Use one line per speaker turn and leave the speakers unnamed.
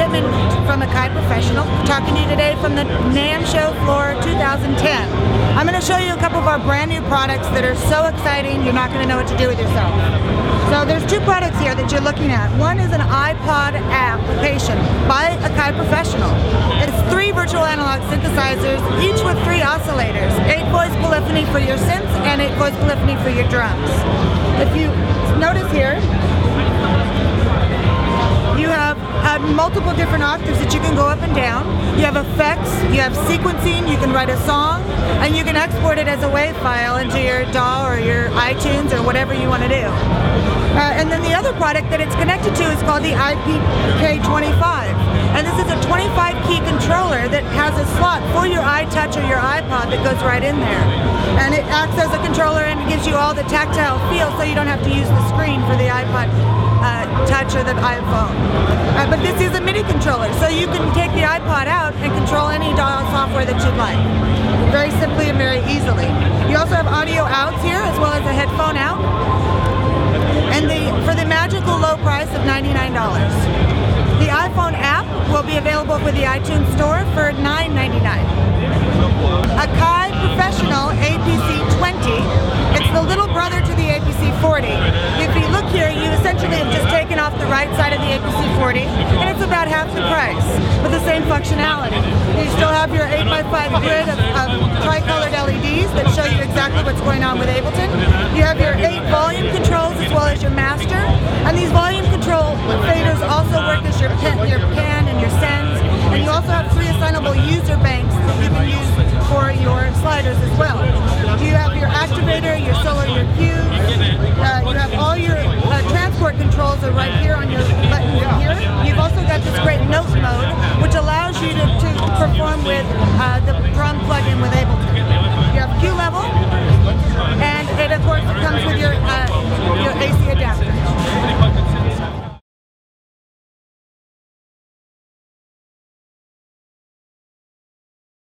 Pittman from Akai Professional, talking to you today from the NAMM show floor 2010. I'm going to show you a couple of our brand new products that are so exciting you're not going to know what to do with yourself. So there's two products here that you're looking at. One is an iPod application by Akai Professional. It's three virtual analog synthesizers, each with three oscillators, eight voice polyphony for your synths and eight voice polyphony for your drums. If you notice here, uh, multiple different octaves that you can go up and down. You have effects, you have sequencing, you can write a song, and you can export it as a WAV file into your DAW or your iTunes or whatever you want to do. Uh, and then the other product that it's connected to is called the IPK25. And this is a 25 key controller that has a slot for your iTouch or your iPod that goes right in there. And it acts as a controller and gives you all the tactile feel so you don't have to use the screen for the iPod Touch or the iPhone. Uh, but this is a MIDI controller, so you can take the iPod out and control any DAW software that you'd like. Very simply and very easily. You also have audio outs here as well as a headphone out. And the for the magical low price of $99. The iPhone app will be available for the iTunes store for $9.99. right side of the APC 40, and it's about half the price with the same functionality. You still have your 8x5 grid of, of tricolored LEDs that show you exactly what's going on with Ableton. You have your eight volume controls as well as your master, and these volume control faders also work as your pen, your pan and your sends, and you also have three assignable user banks that you can use for your sliders as well. You have your activator, your solo, your cues. Uh, you have all your uh, transport controls are right here on your button here. You've also got this great note mode, which allows you to, to perform with uh, the drum plugin with Ableton.